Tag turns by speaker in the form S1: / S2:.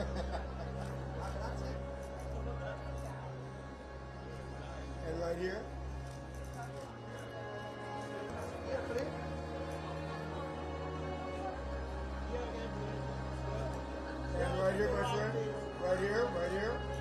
S1: and right here.
S2: And right here, my friend. Right here, right here.